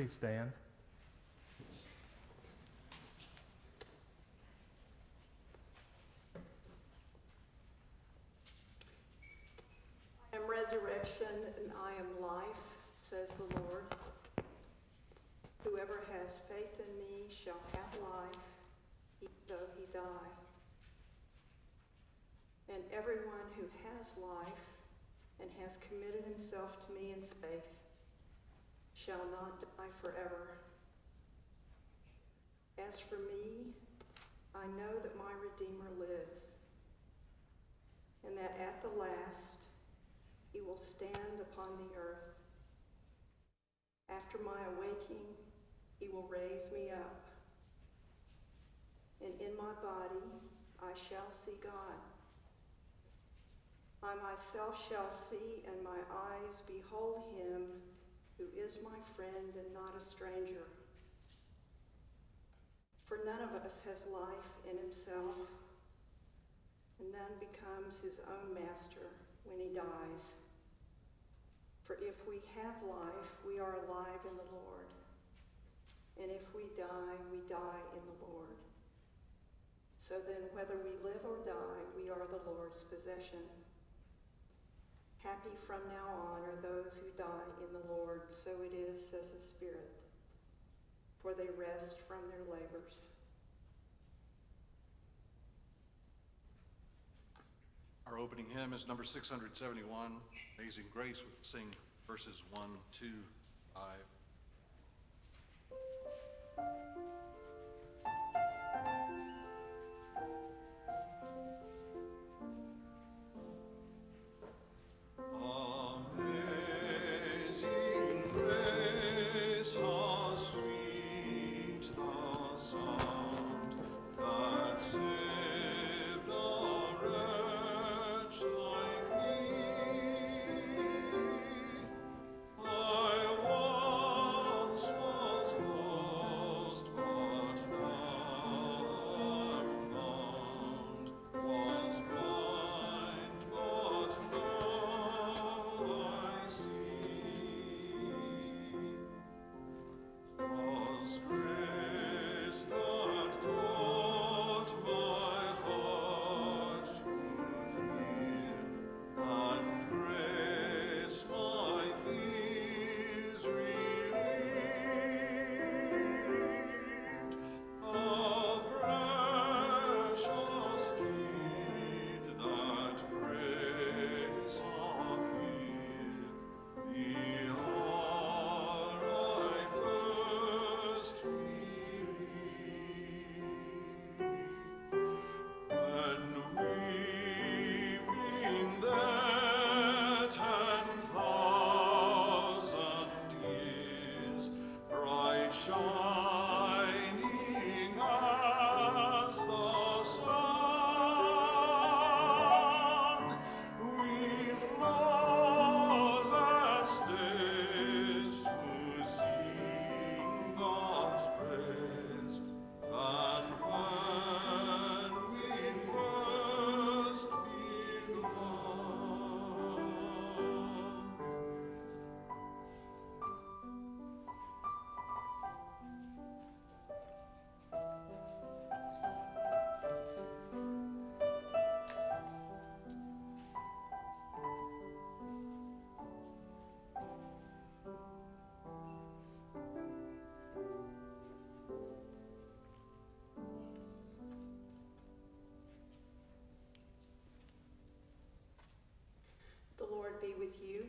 Please stand. I am resurrection and I am life, says the Lord. Whoever has faith in me shall have life, even though he die. And everyone who has life and has committed himself to me in faith shall not die forever. As for me, I know that my Redeemer lives, and that at the last he will stand upon the earth. After my awaking, he will raise me up, and in my body I shall see God. I myself shall see, and my eyes behold him who is my friend and not a stranger. For none of us has life in himself, and none becomes his own master when he dies. For if we have life, we are alive in the Lord. And if we die, we die in the Lord. So then, whether we live or die, we are the Lord's possession. Happy from now on are those who die in the Lord. So it is, says the Spirit, for they rest from their labors. Our opening hymn is number 671, Amazing Grace. We'll sing verses 1, 2, 5. Lord be with you.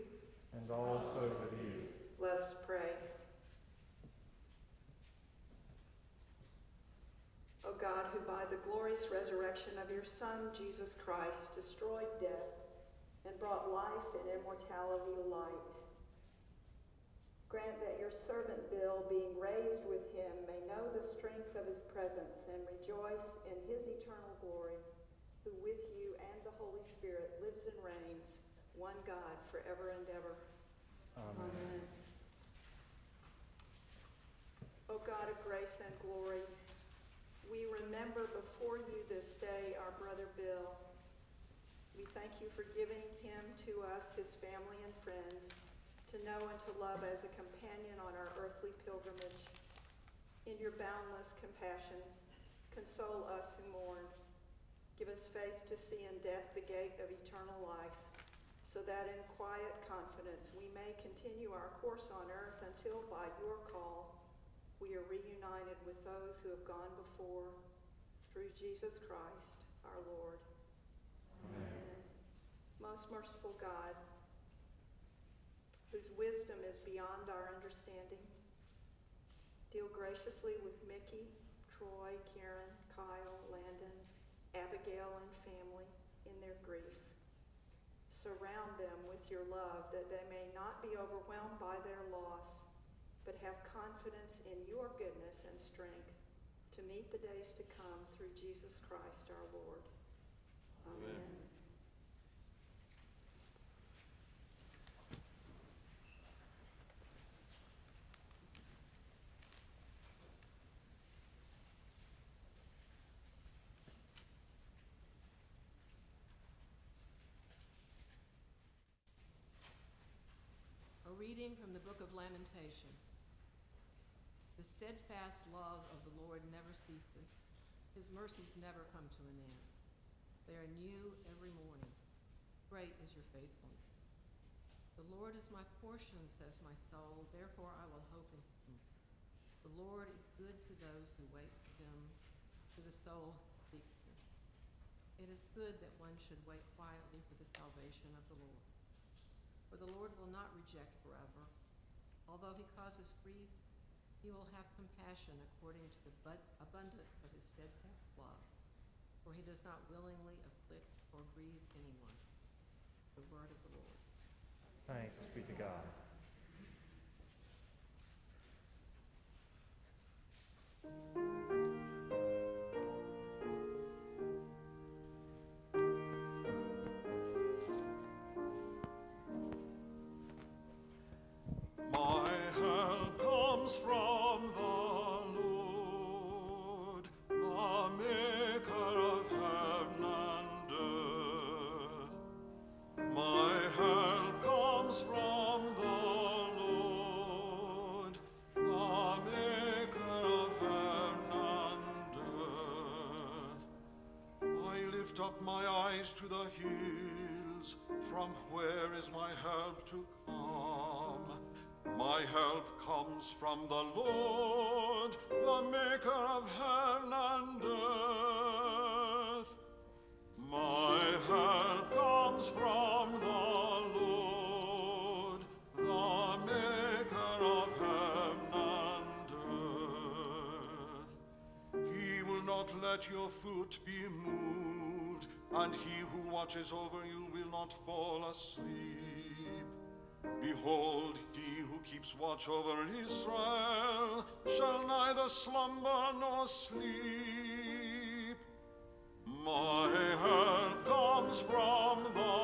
And also with you. Let us pray. O God, who by the glorious resurrection of your Son, Jesus Christ, destroyed death and brought life and immortality to light, grant that your servant Bill, being raised with him, may know the strength of his presence and rejoice in his eternal glory, who with you and the Holy Spirit lives and reigns, one God, forever and ever. Amen. O God of grace and glory, we remember before you this day our brother Bill. We thank you for giving him to us, his family and friends, to know and to love as a companion on our earthly pilgrimage. In your boundless compassion, console us who mourn. Give us faith to see in death the gate of eternal life, so that in quiet confidence we may continue our course on earth until by your call we are reunited with those who have gone before through Jesus Christ our Lord. Amen. Most merciful God, whose wisdom is beyond our understanding, deal graciously with Mickey, Troy, Karen, Kyle, Landon, Abigail, and family in their grief. Surround them with your love that they may not be overwhelmed by their loss, but have confidence in your goodness and strength to meet the days to come through Jesus Christ our Lord. Amen. Amen. A reading from the book of Lamentation. The steadfast love of the Lord never ceases. His mercies never come to an end. They are new every morning. Great is your faithfulness. The Lord is my portion, says my soul, therefore I will hope in him. The Lord is good to those who wait for him, to the soul seeks him. It is good that one should wait quietly for the salvation of the Lord. For the Lord will not reject forever. Although he causes grief, he will have compassion according to the abundance of his steadfast love. For he does not willingly afflict or grieve anyone. The word of the Lord. Thanks be to God. My comes from the Lord, the maker of heaven and earth. My help comes from the Lord, the maker of heaven and earth. I lift up my eyes to the hills, from where is my help to come? My help comes from the Lord, the maker of heaven and earth. My help comes from the Lord, the maker of heaven and earth. He will not let your foot be moved, and he who watches over you will not fall asleep. Behold, keeps watch over Israel shall neither slumber nor sleep. My help comes from the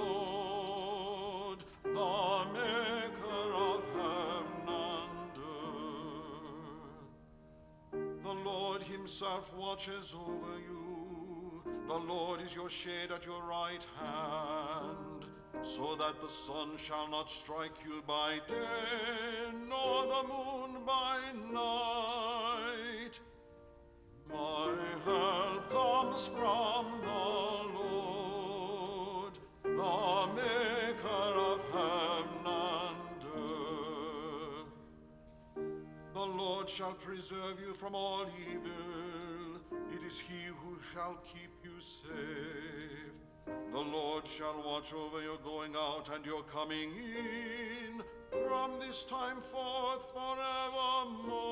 Lord, the maker of heaven and earth. The Lord himself watches over you. The Lord is your shade at your right hand, so that the sun shall not strike you by day, nor the moon by night. My help comes from the Lord, the maker of heaven and earth. The Lord shall preserve you from all evil. It is he who shall keep you safe. The Lord shall watch over your going out and your coming in from this time forth forevermore.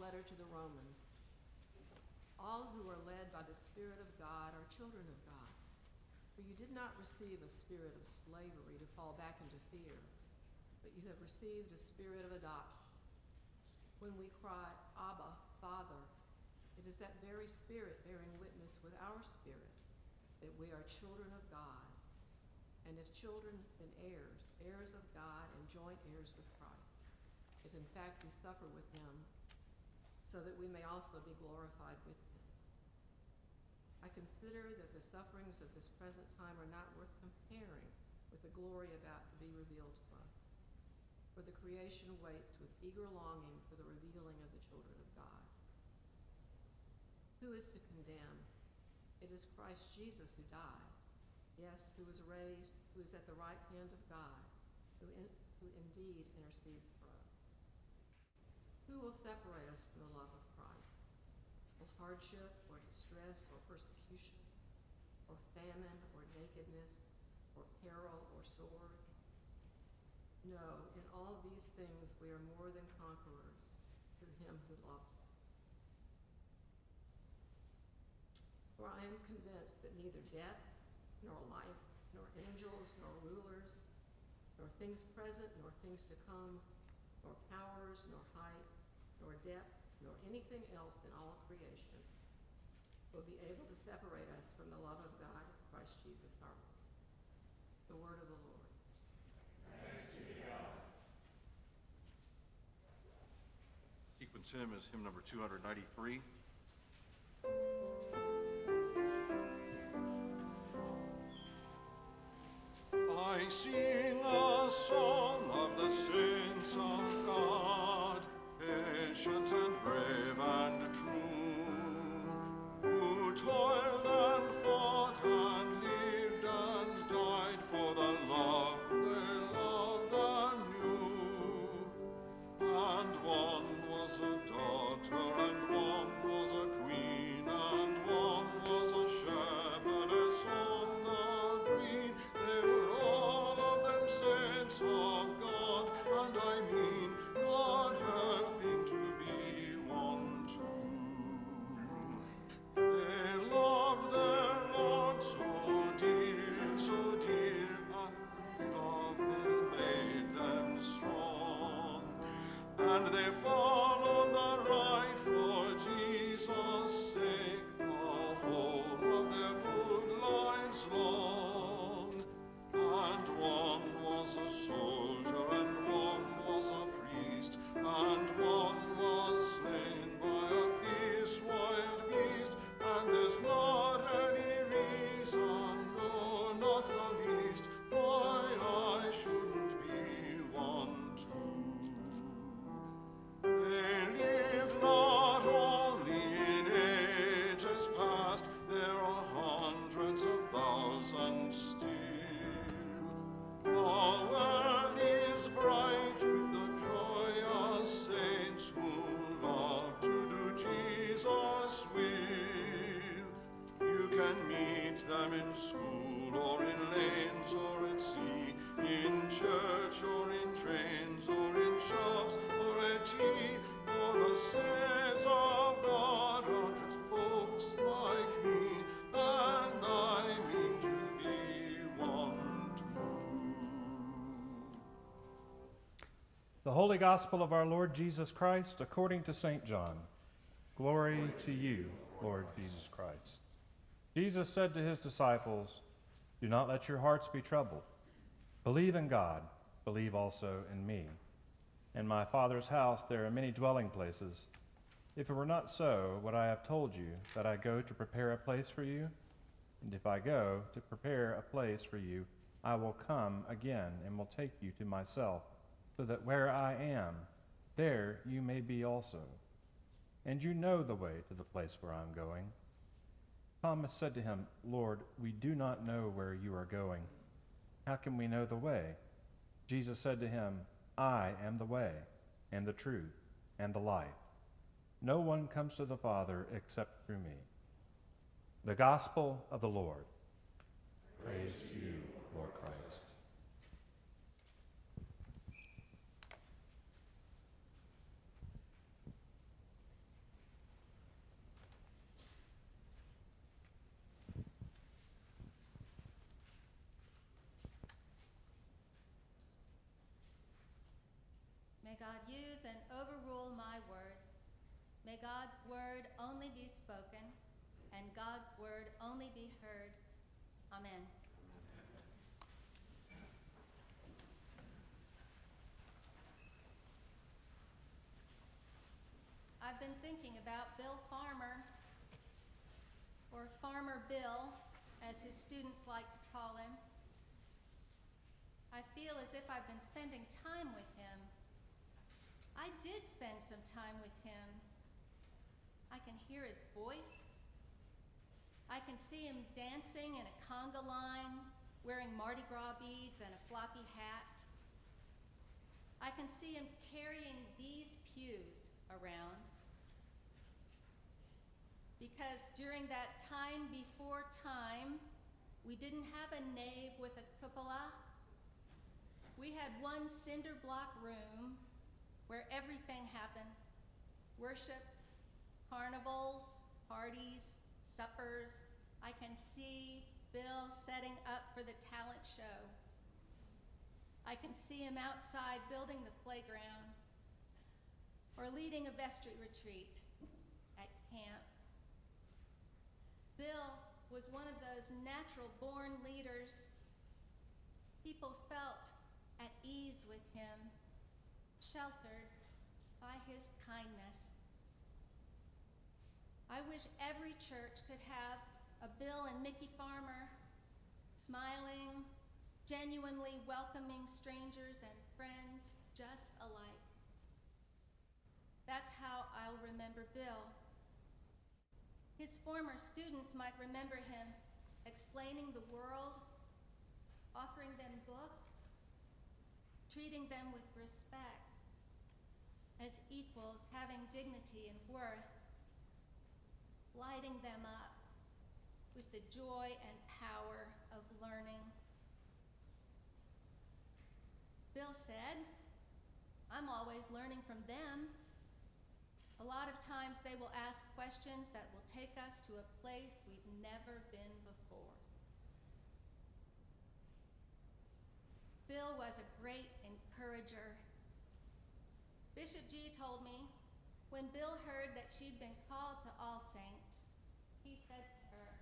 Letter to the Romans. All who are led by the Spirit of God are children of God. For you did not receive a spirit of slavery to fall back into fear, but you have received a spirit of adoption. When we cry, Abba, Father, It is that very Spirit bearing witness with our spirit that we are children of God. And if children, then heirs, heirs of God and joint heirs with Christ. If in fact we suffer with him, so that we may also be glorified with him. I consider that the sufferings of this present time are not worth comparing with the glory about to be revealed to us. For the creation waits with eager longing for the revealing of the children of God. Who is to condemn? It is Christ Jesus who died, yes, who was raised, who is at the right hand of God, who, in, who indeed intercedes. Who will separate us from the love of Christ? Will hardship or distress or persecution, or famine or nakedness, or peril or sword? No, in all these things we are more than conquerors through him who loved us. For I am convinced that neither death, nor life, nor angels, nor rulers, nor things present, nor things to come, nor powers, nor nor depth, nor anything else in all of creation will be able to separate us from the love of God Christ Jesus our Lord. The word of the Lord. Thanks be to God. Sequence hymn is hymn number 293. I sing a song of the saints of God, patient and brave and true, who toiled and fought and lived and died for the love they loved and knew. And one was a daughter, them in school or in lanes or at sea, in church or in trains or in shops or at tea. For the of God are just folks like me, and I mean to be one too. The Holy Gospel of our Lord Jesus Christ according to St. John. Glory to you, Lord Jesus Christ. Jesus said to his disciples, Do not let your hearts be troubled. Believe in God, believe also in me. In my Father's house there are many dwelling places. If it were not so, would I have told you that I go to prepare a place for you? And if I go to prepare a place for you, I will come again and will take you to myself, so that where I am, there you may be also. And you know the way to the place where I'm going. Thomas said to him, Lord, we do not know where you are going. How can we know the way? Jesus said to him, I am the way, and the truth, and the life. No one comes to the Father except through me. The Gospel of the Lord. Praise to you, Lord Christ. May God use and overrule my words May God's word only be spoken and God's word only be heard. Amen. I've been thinking about Bill Farmer, or Farmer Bill, as his students like to call him. I feel as if I've been spending time with him. I did spend some time with him. I can hear his voice. I can see him dancing in a conga line, wearing Mardi Gras beads and a floppy hat. I can see him carrying these pews around. Because during that time before time, we didn't have a nave with a cupola. We had one cinder block room where everything happened worship, carnivals, parties, suppers. I can see Bill setting up for the talent show. I can see him outside building the playground or leading a vestry retreat at camp. Bill was one of those natural born leaders. People felt at ease with him, sheltered by his kindness. I wish every church could have a Bill and Mickey Farmer smiling, genuinely welcoming strangers and friends just alike. That's how I'll remember Bill. His former students might remember him explaining the world, offering them books, treating them with respect, as equals having dignity and worth, lighting them up with the joy and power of learning. Bill said, I'm always learning from them. A lot of times they will ask questions that will take us to a place we've never been before. Bill was a great encourager. Bishop G told me when Bill heard that she'd been called to All Saints, he said to her,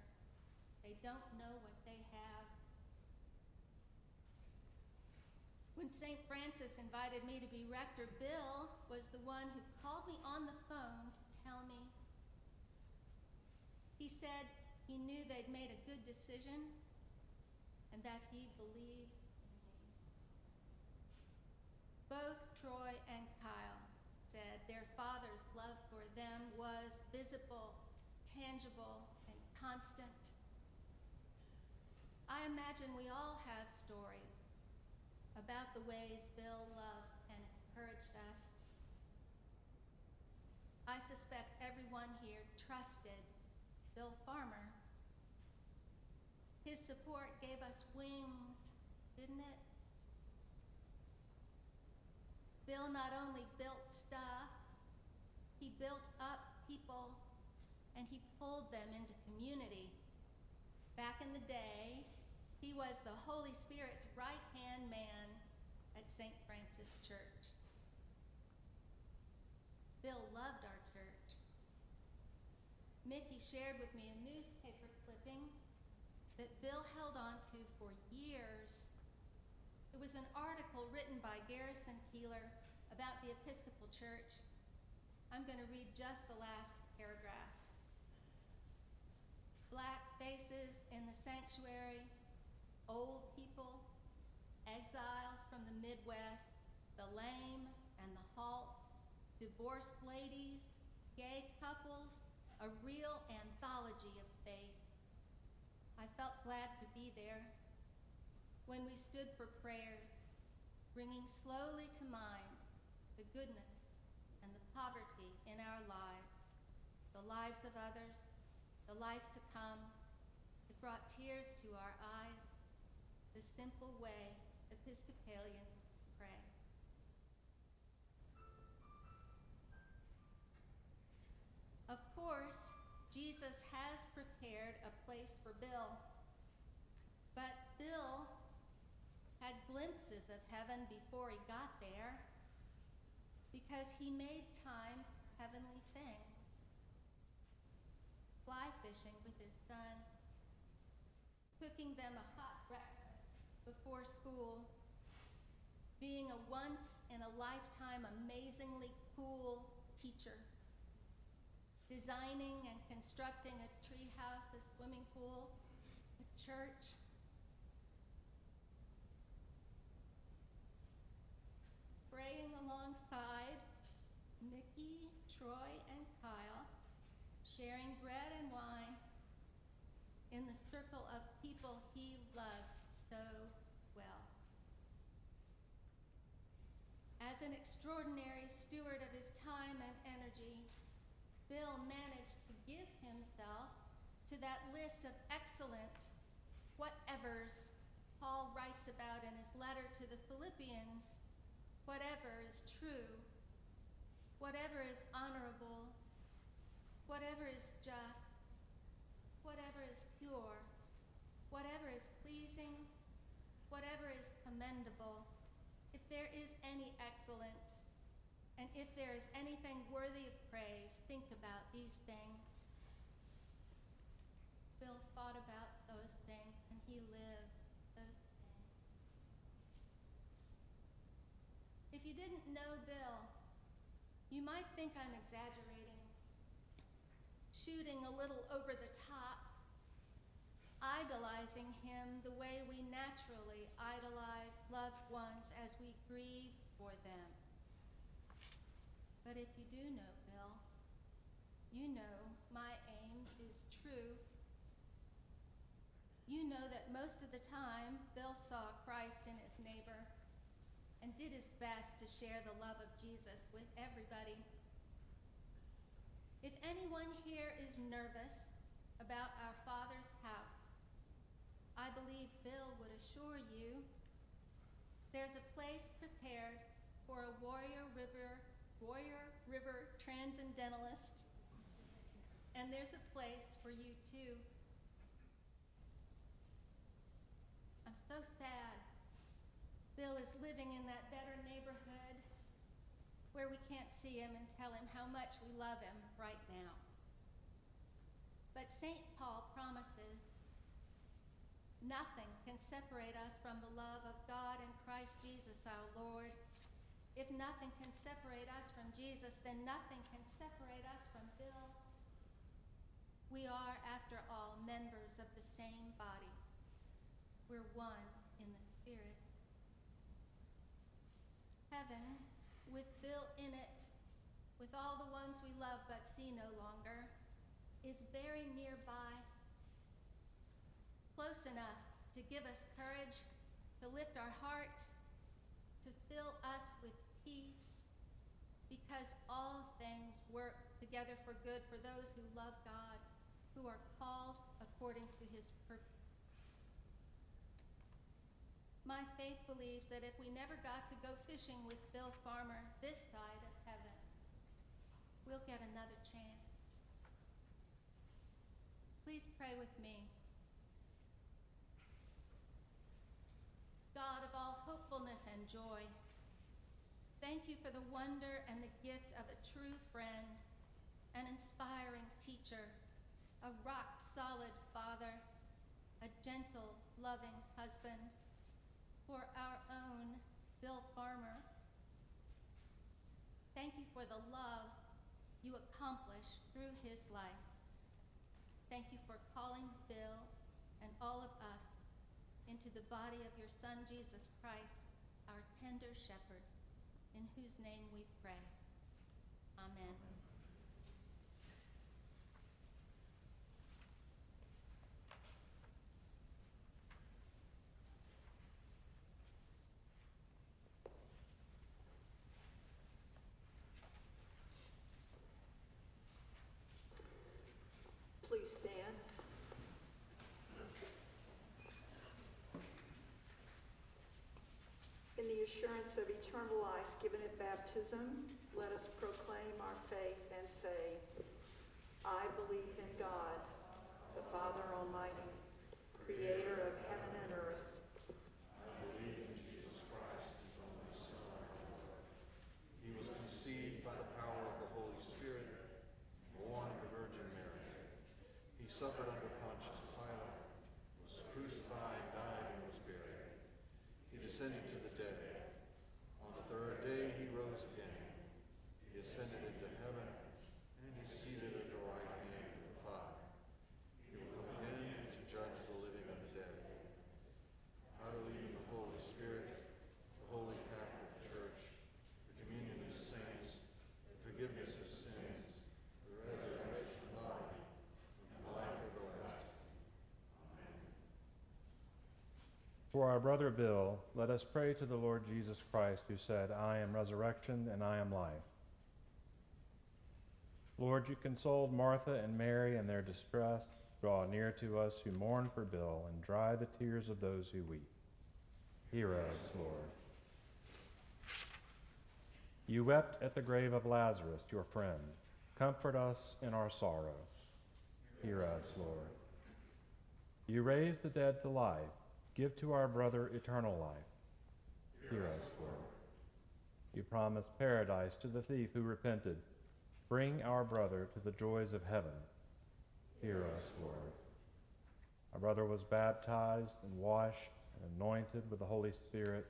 They don't know what they have. When St. Francis invited me to be rector, Bill was the one who called me on the phone to tell me. He said he knew they'd made a good decision and that he believed in me. Both Troy and Kyle said their father's love for them was visible, tangible, and constant. I imagine we all have stories about the ways Bill loved and encouraged us. I suspect everyone here trusted Bill Farmer. His support gave us wings, didn't it? Bill not only built stuff, he built up and he pulled them into community. Back in the day, he was the Holy Spirit's right hand man at St. Francis Church. Bill loved our church. Mickey shared with me a newspaper clipping that Bill held on to for years. It was an article written by Garrison Keillor about the Episcopal Church. I'm going to read just the last paragraph. Black faces in the sanctuary old people, exiles from the Midwest, the lame and the halt, divorced ladies, gay couples, a real anthology of faith. I felt glad to be there when we stood for prayers, bringing slowly to mind the goodness and the poverty in our lives, the lives of others, the life to come. It brought tears to our eyes the simple way Episcopalians pray. Of course, Jesus has prepared a place for Bill, but Bill had glimpses of heaven before he got there because he made time heavenly things. Fly fishing with his sons, cooking them a hot breakfast before school, being a once in a lifetime amazingly cool teacher, designing and constructing a treehouse, a swimming pool, a church. Praying alongside Mickey, Troy, and Kyle, sharing bread and wine in the circle of people he loved so well. As an extraordinary steward of his time and energy, Bill managed to give himself to that list of excellent whatevers Paul writes about in his letter to the Philippians. Whatever is true, whatever is honorable, whatever is just, whatever is pure, whatever is pleasing, whatever is commendable, if there is any excellence, and if there is anything worthy of praise, think about these things. Bill thought about those things, and he lived those things. If you didn't know Bill, you might think I'm exaggerating, shooting a little over the top, idolizing him the way we naturally idolize loved ones as we grieve for them. But if you do know Bill, you know my aim is true. You know that most of the time Bill saw Christ in his neighbor and did his best to share the love of Jesus with everybody. If anyone here is nervous about our Father's house, I believe Bill would assure you there's a place prepared for a Warrior River, Warrior River transcendentalist, and there's a place for you too. I'm so sad. Bill is living in that better neighborhood where we can't see him and tell him how much we love him right now. But St. Paul promises nothing can separate us from the love of God and Christ Jesus our Lord. If nothing can separate us from Jesus, then nothing can separate us from Bill. We are, after all, members of the same body. We're one in the Spirit. Heaven, with Bill in it, with all the ones we love but see no longer, is very nearby, close enough to give us courage, to lift our hearts, to fill us with peace, because all things work together for good for those who love God, who are called according to his purpose. My faith believes that if we never got to go fishing with Bill Farmer this side of heaven, we'll get another chance. Please pray with me. God of all hopefulness and joy, thank you for the wonder and the gift of a true friend, an inspiring teacher, a rock solid father, a gentle, loving husband, for our own Bill Farmer. Thank you for the love you accomplish through his life. Thank you for calling Bill and all of us into the body of your Son, Jesus Christ, our tender shepherd, in whose name we pray. Amen. Please stand. In the assurance of eternal life given at baptism, let us proclaim our faith and say, I believe in God, the Father Almighty, creator of heaven and earth. He was conceived by the power of the Holy Spirit, born of the Virgin Mary. For our brother Bill, let us pray to the Lord Jesus Christ, who said, I am resurrection and I am life. Lord, you consoled Martha and Mary in their distress. Draw near to us who mourn for Bill and dry the tears of those who weep. Hear us, Lord. You wept at the grave of Lazarus, your friend. Comfort us in our sorrow. Hear us, Lord. You raised the dead to life. Give to our brother eternal life. Hear us, Lord. You promised paradise to the thief who repented. Bring our brother to the joys of heaven. Hear us, Lord. Our brother was baptized and washed and anointed with the Holy Spirit.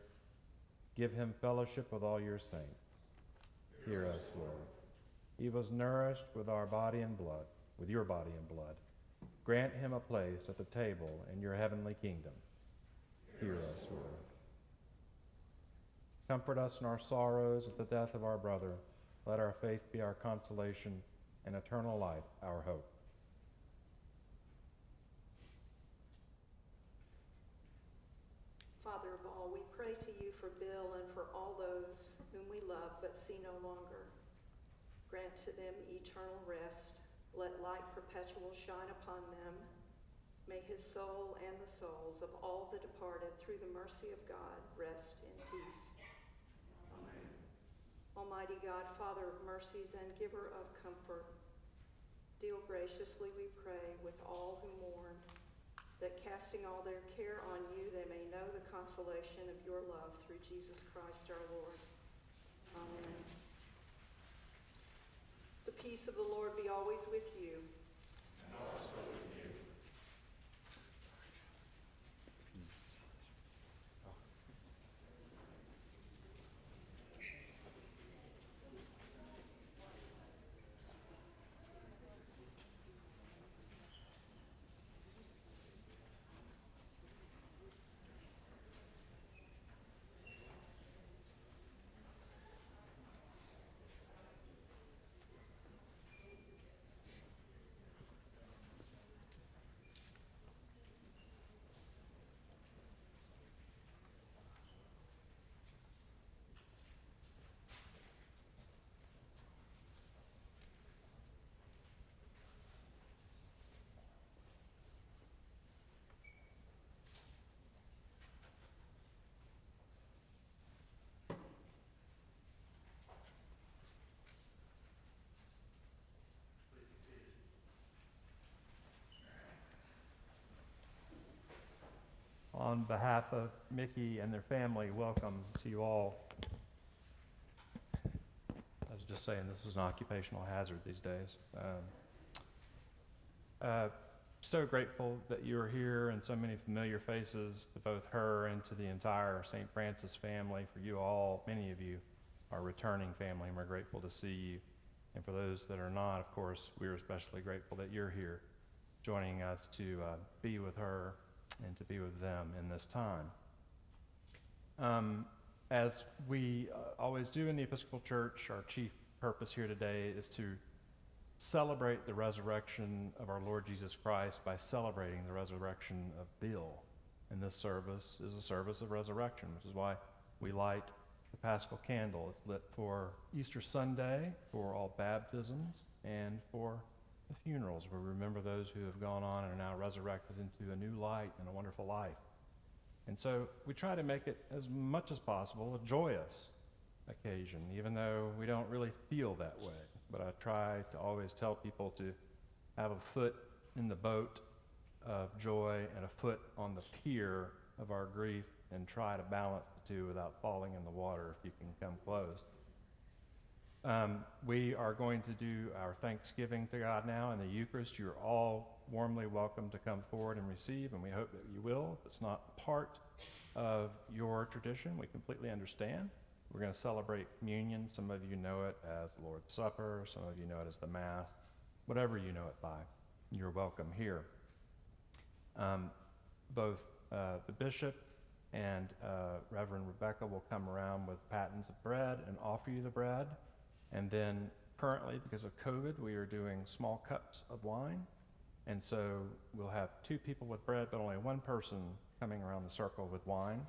Give him fellowship with all your saints. Hear us, Lord. He was nourished with our body and blood, with your body and blood. Grant him a place at the table in your heavenly kingdom. Hear us, Lord. Comfort us in our sorrows at the death of our brother. Let our faith be our consolation and eternal life our hope. Father of all, we pray to you for Bill and for all those whom we love but see no longer. Grant to them eternal rest. Let light perpetual shine upon them. May his soul and the souls of all the departed through the mercy of God rest in peace. Amen. Almighty God, Father of mercies and giver of comfort, deal graciously, we pray, with all who mourn, that casting all their care on you, they may know the consolation of your love through Jesus Christ our Lord. Amen. The peace of the Lord be always with you. On behalf of Mickey and their family, welcome to you all. I was just saying, this is an occupational hazard these days. Um, uh, so grateful that you're here and so many familiar faces to both her and to the entire St. Francis family. For you all, many of you are returning family, and we're grateful to see you. And for those that are not, of course, we're especially grateful that you're here joining us to uh, be with her and to be with them in this time. Um, as we uh, always do in the Episcopal Church, our chief purpose here today is to celebrate the resurrection of our Lord Jesus Christ by celebrating the resurrection of Bill. And this service is a service of resurrection, which is why we light the Paschal candle. It's lit for Easter Sunday, for all baptisms, and for the funerals, we remember those who have gone on and are now resurrected into a new light and a wonderful life. And so we try to make it as much as possible a joyous occasion, even though we don't really feel that way. But I try to always tell people to have a foot in the boat of joy and a foot on the pier of our grief and try to balance the two without falling in the water if you can come close. Um, we are going to do our thanksgiving to God now in the Eucharist. You're all warmly welcome to come forward and receive, and we hope that you will. If it's not part of your tradition, we completely understand. We're going to celebrate communion. Some of you know it as Lord's Supper, some of you know it as the Mass. Whatever you know it by, you're welcome here. Um, both uh, the bishop and uh, Reverend Rebecca will come around with patens of bread and offer you the bread. And then currently, because of COVID, we are doing small cups of wine. And so we'll have two people with bread, but only one person coming around the circle with wine.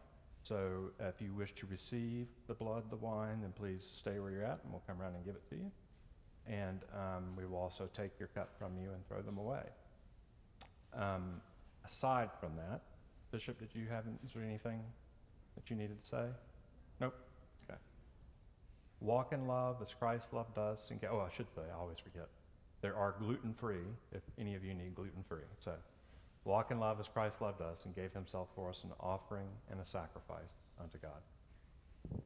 So if you wish to receive the blood, the wine, then please stay where you're at, and we'll come around and give it to you. And um, we will also take your cup from you and throw them away. Um, aside from that, Bishop, did you have, is there anything that you needed to say? Nope. Walk in love as Christ loved us. And get, oh, I should say, I always forget. There are gluten free if any of you need gluten free. So walk in love as Christ loved us and gave himself for us an offering and a sacrifice unto God.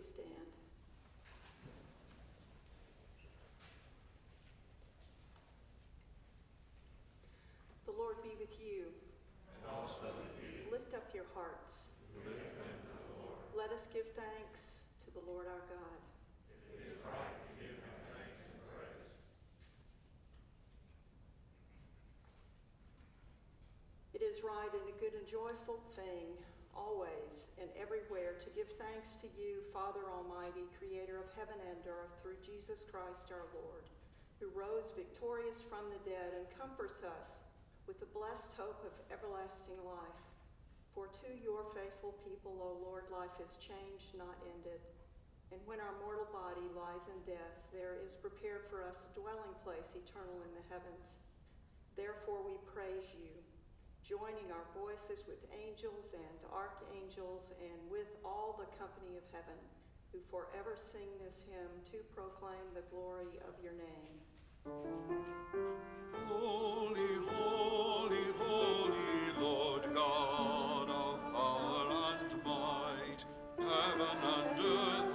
Please stand. The Lord be with you. And also with you. Lift up your hearts. Let us give thanks to the Lord our God. It is right and a good and joyful thing, always and everywhere, to give thanks to you, Father Almighty, creator of heaven and earth, through Jesus Christ our Lord, who rose victorious from the dead and comforts us with the blessed hope of everlasting life. For to your faithful people, O Lord, life is changed, not ended. And when our mortal body lies in death, there is prepared for us a dwelling place eternal in the heavens. Therefore we praise you joining our voices with angels and archangels and with all the company of heaven, who forever sing this hymn to proclaim the glory of your name. Holy, holy, holy, Lord God of power and might, heaven and earth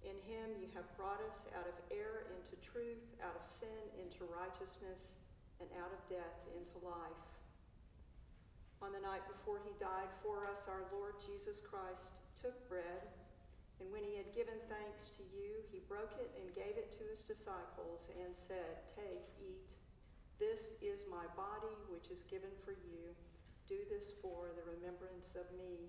In him you have brought us out of error into truth, out of sin into righteousness, and out of death into life. On the night before he died for us, our Lord Jesus Christ took bread, And when he had given thanks to you, he broke it and gave it to his disciples and said, Take, eat. This is my body, which is given for you. Do this for the remembrance of me.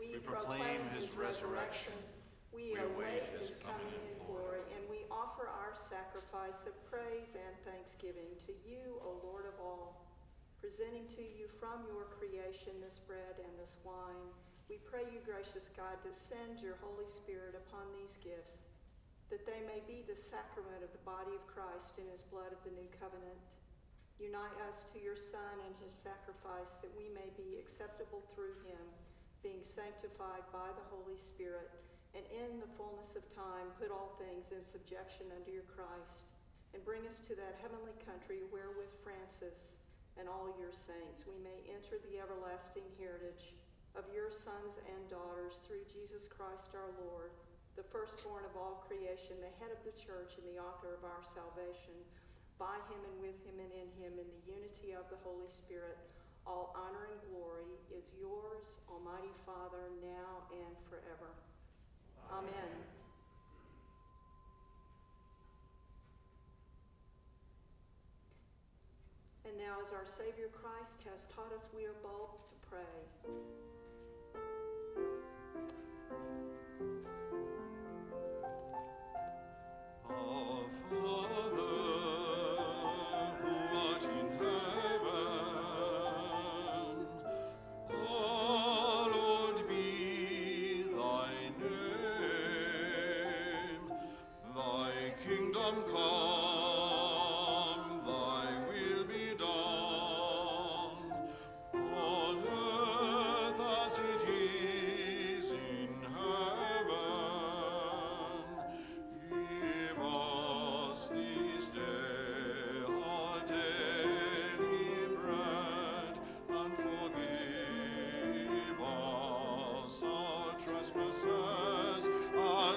We, We proclaim his resurrection. We, await his his coming in glory, and we offer our sacrifice of praise and thanksgiving to you, O Lord of all. Presenting to you from your creation this bread and this wine, we pray you, gracious God, to send your Holy Spirit upon these gifts, that they may be the sacrament of the body of Christ in his blood of the new covenant. Unite us to your Son and his sacrifice, that we may be acceptable through him, being sanctified by the Holy Spirit, and in the fullness of time put all things in subjection under your Christ, and bring us to that heavenly country where with Francis and all your saints we may enter the everlasting heritage of your sons and daughters through Jesus Christ our Lord, the firstborn of all creation, the head of the church and the author of our salvation. By him and with him and in him, in the unity of the Holy Spirit, all honor and glory is yours, Almighty Father, now and forever. Amen. And now, as our Savior Christ has taught us, we are bold to pray.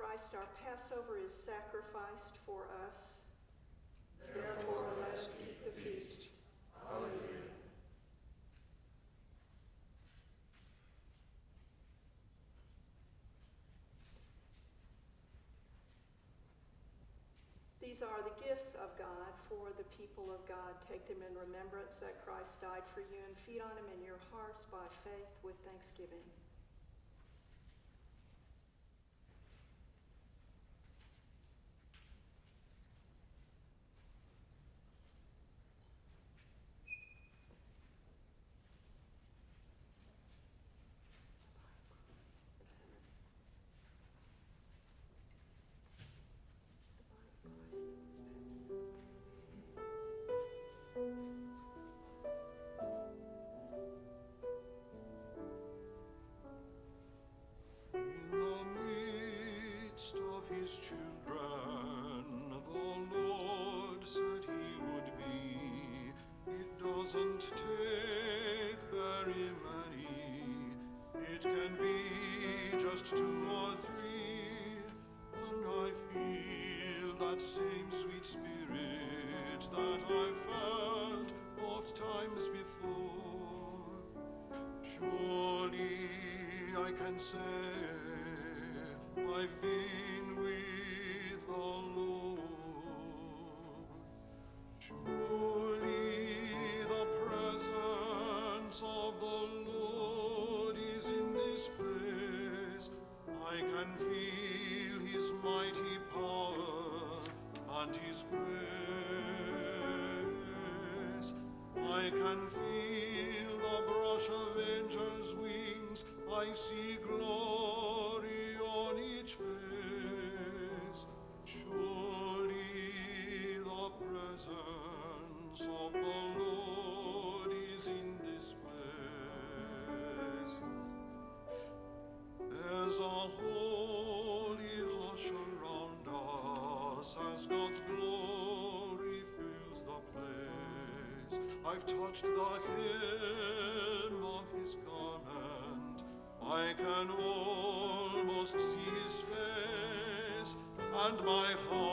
Christ our Passover is sacrificed for us. Therefore, let us keep the feast. Alleluia. These are the gifts of God for the people of God. Take them in remembrance that Christ died for you and feed on them in your hearts by faith with thanksgiving. Doesn't take very many, it can be just two or three, and I feel that same sweet spirit that I felt oft times before. Surely I can say I've been I can feel the brush of angels' wings. I see glory on each face. Surely the presence of the Lord is in this place. There's a holy hush around us as God's glory I've touched the hem of his garment. I can almost see his face, and my heart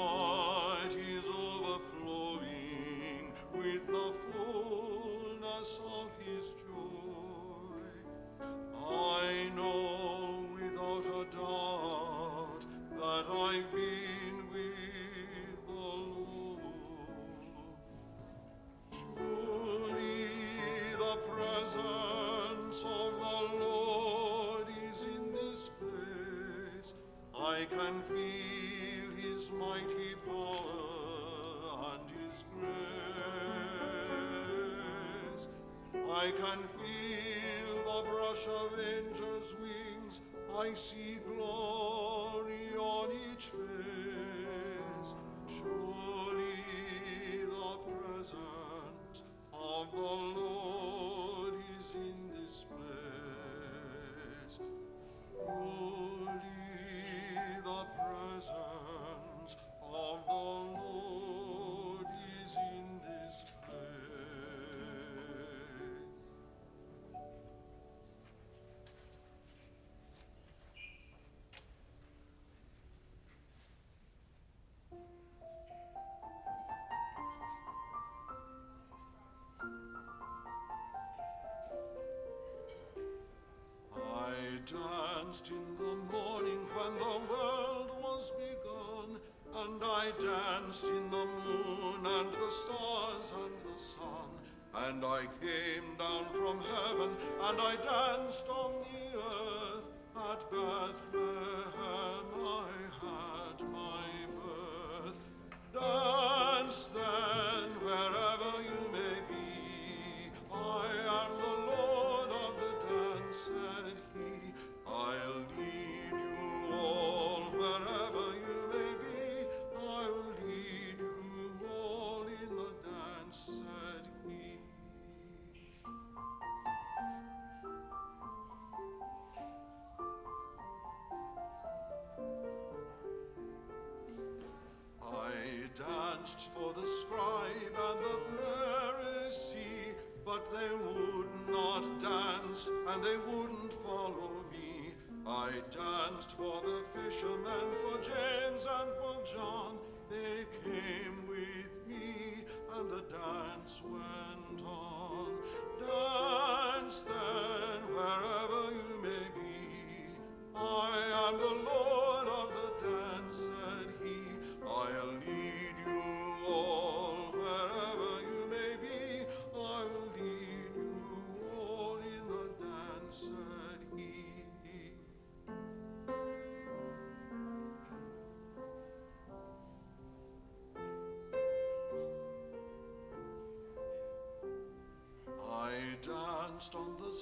I can feel the brush of angels' wings. I see danced in the morning when the world was begun, and I danced in the moon and the stars and the sun. And I came down from heaven, and I danced on the danced for the scribe and the Pharisee, but they would not dance and they wouldn't follow me. I danced for the fishermen, for James and for John.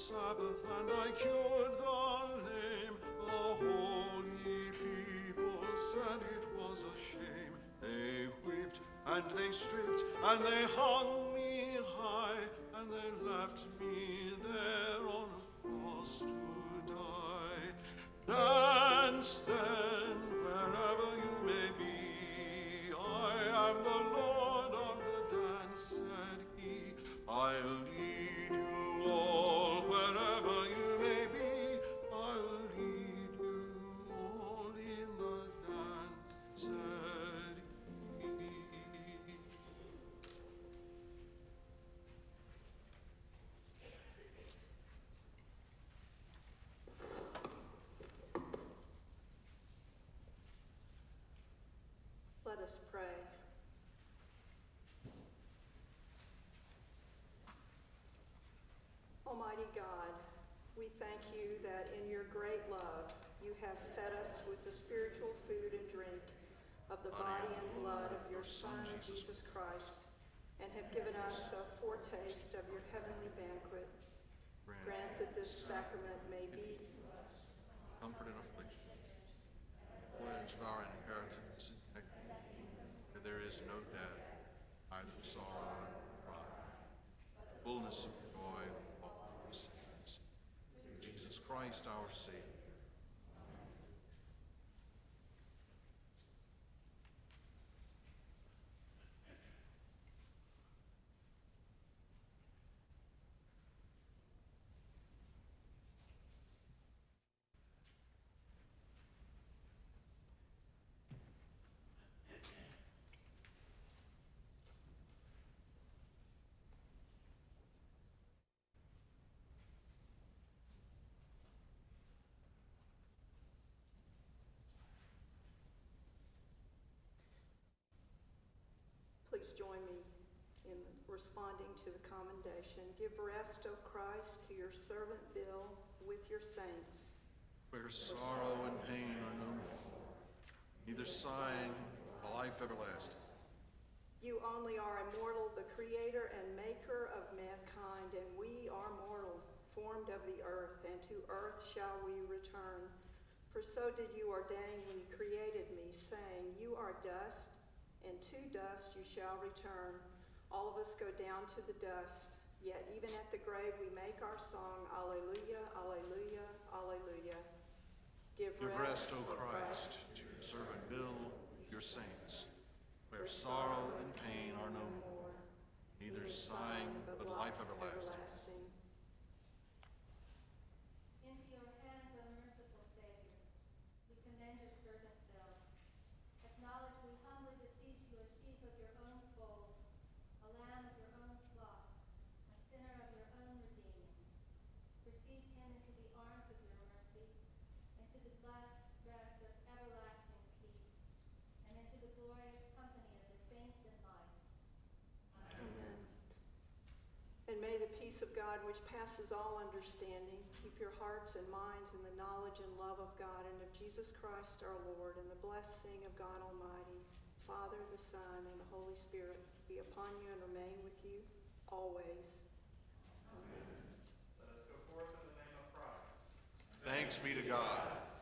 Sabbath and I cured the lame. The holy people said it was a shame. They whipped and they stripped and they hung body and blood of your Son, Jesus Christ, and have given us a foretaste of your heavenly banquet. Grant that this sacrament may be comfort in affliction, pledge of our inheritance in where there is no death, neither sorrow nor crying, fullness of joy all saints. Jesus Christ our Savior. Join me in responding to the commendation. Give rest, O Christ, to your servant Bill with your saints. Where sorrow and pain are no more, neither sighing, life everlasting. You only are immortal, the creator and maker of mankind, and we are mortal, formed of the earth, and to earth shall we return. For so did you ordain when you created me, saying, You are dust, and to dust you shall return. All of us go down to the dust, yet even at the grave we make our song, Alleluia, Alleluia, Alleluia. Give, Give rest, O Christ, to your servant Bill, your saints, where sorrow and pain are no more, neither sighing, but life everlasting. Into your hands, O merciful Savior, we commend your servant Bill. Acknowledge we humbly beseech you a sheep of your own fold, a lamb of your own flock, a sinner of your own redeeming. Receive him into the arms of your mercy, into the blessed rest of everlasting peace, and into the glorious company of the saints in light. Amen. And may the peace of God, which passes all understanding, keep your hearts and minds in the knowledge and love of God and of Jesus Christ our Lord, and the blessing of God Almighty, Father, the Son, and the Holy Spirit be upon you and remain with you always. Let us go forth in the name of Christ. Thanks be to God.